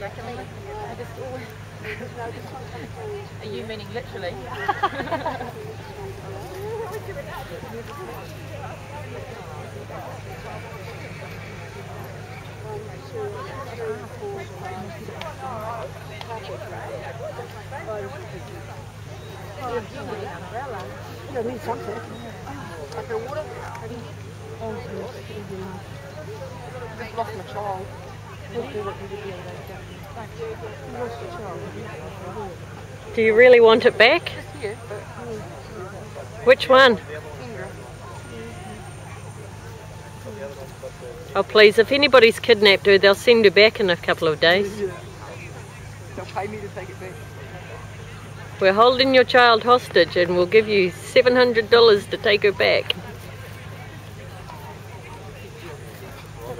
Are you meaning literally? I need something. Like a water? Oh. I've lost my child. Do you want me to do I lost your child. Do you really want it back? Just here, but Which one? Oh please, if anybody's kidnapped her, they'll send her back in a couple of days. They'll pay me to take it back. We're holding your child hostage and we'll give you $700 to take her back. No, this one here.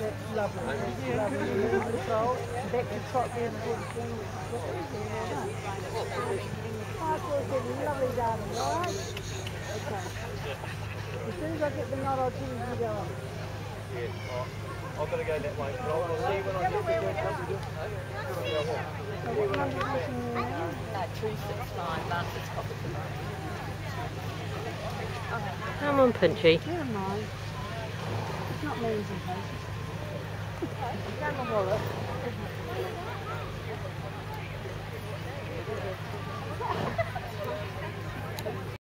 That's lovely. Lovely. So, back to trot there. It's a lovely garden, right? Okay. As soon as I get the nod, I'll tell you to go on. Yeah. I've got to go that way. But I'll, I'll see when I get there. What number is this in there now? No, 269 Lance's Copper Come on, Pinchy. Never mind. It's not means and. 哎，你家怎么走了？